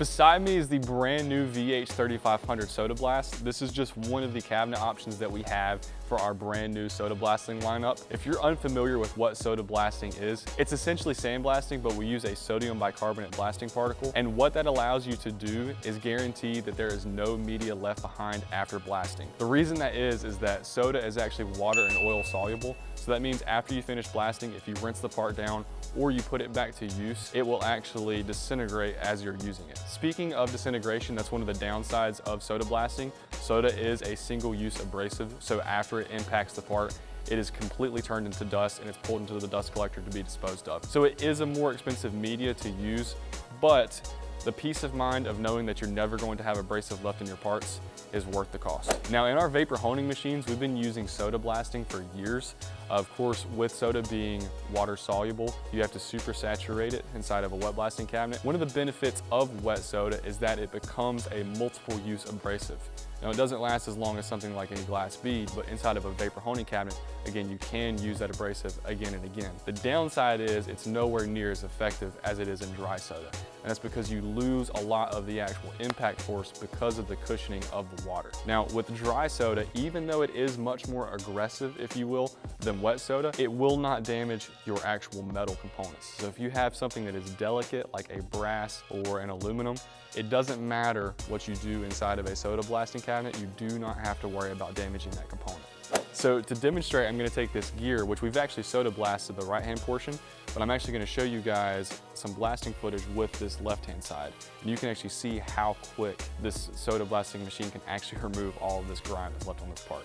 Beside me is the brand new VH3500 Soda Blast. This is just one of the cabinet options that we have for our brand new soda blasting lineup. If you're unfamiliar with what soda blasting is, it's essentially sandblasting, but we use a sodium bicarbonate blasting particle. And what that allows you to do is guarantee that there is no media left behind after blasting. The reason that is, is that soda is actually water and oil soluble. So that means after you finish blasting, if you rinse the part down or you put it back to use, it will actually disintegrate as you're using it. Speaking of disintegration, that's one of the downsides of soda blasting. Soda is a single use abrasive. So after it impacts the part, it is completely turned into dust and it's pulled into the dust collector to be disposed of. So it is a more expensive media to use, but the peace of mind of knowing that you're never going to have abrasive left in your parts is worth the cost. Now in our vapor honing machines, we've been using soda blasting for years. Of course, with soda being water soluble, you have to super saturate it inside of a wet blasting cabinet. One of the benefits of wet soda is that it becomes a multiple use abrasive. Now it doesn't last as long as something like a glass bead, but inside of a vapor honing cabinet, again, you can use that abrasive again and again. The downside is it's nowhere near as effective as it is in dry soda. And that's because you lose a lot of the actual impact force because of the cushioning of the water. Now with dry soda, even though it is much more aggressive, if you will, than wet soda, it will not damage your actual metal components. So if you have something that is delicate, like a brass or an aluminum, it doesn't matter what you do inside of a soda blasting cabinet, you do not have to worry about damaging that component. So to demonstrate, I'm gonna take this gear, which we've actually soda blasted the right-hand portion, but I'm actually gonna show you guys some blasting footage with this left-hand side. And you can actually see how quick this soda blasting machine can actually remove all of this grime that's left on this part.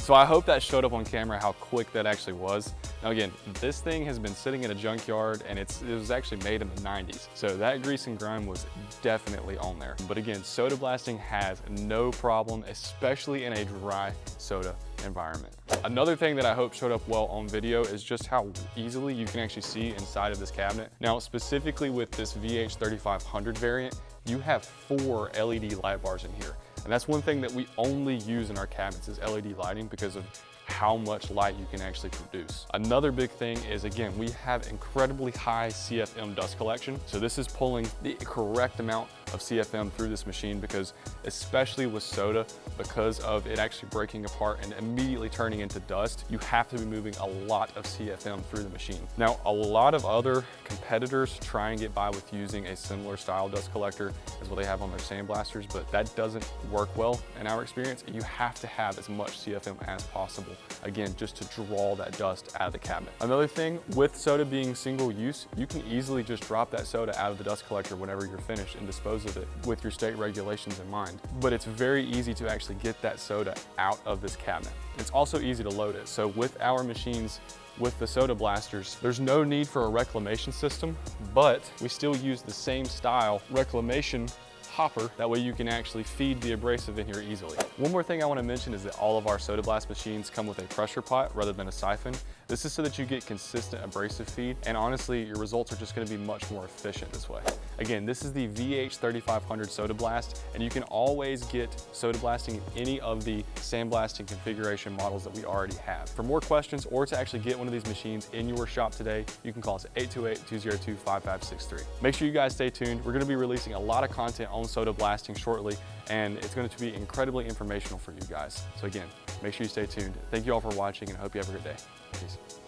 So I hope that showed up on camera how quick that actually was. Now again, this thing has been sitting in a junkyard and it was actually made in the 90s. So that grease and grime was definitely on there. But again, soda blasting has no problem, especially in a dry soda environment. Another thing that I hope showed up well on video is just how easily you can actually see inside of this cabinet. Now, specifically with this VH3500 variant, you have four LED light bars in here. And that's one thing that we only use in our cabinets is LED lighting because of how much light you can actually produce. Another big thing is, again, we have incredibly high CFM dust collection. So this is pulling the correct amount of CFM through this machine because especially with soda, because of it actually breaking apart and immediately turning into dust, you have to be moving a lot of CFM through the machine. Now, a lot of other competitors try and get by with using a similar style dust collector as what they have on their sandblasters, but that doesn't work well in our experience. You have to have as much CFM as possible again, just to draw that dust out of the cabinet. Another thing, with soda being single use, you can easily just drop that soda out of the dust collector whenever you're finished and dispose of it with your state regulations in mind. But it's very easy to actually get that soda out of this cabinet. It's also easy to load it. So with our machines, with the soda blasters, there's no need for a reclamation system, but we still use the same style reclamation hopper. That way you can actually feed the abrasive in here easily. One more thing I wanna mention is that all of our soda blast machines come with a pressure pot rather than a siphon. This is so that you get consistent abrasive feed and honestly, your results are just gonna be much more efficient this way. Again, this is the VH3500 Soda Blast and you can always get soda blasting in any of the sandblasting configuration models that we already have. For more questions or to actually get one of these machines in your shop today, you can call us at 828-202-5563. Make sure you guys stay tuned. We're gonna be releasing a lot of content on soda blasting shortly, and it's going to be incredibly informational for you guys. So again, make sure you stay tuned. Thank you all for watching, and I hope you have a great day. Peace.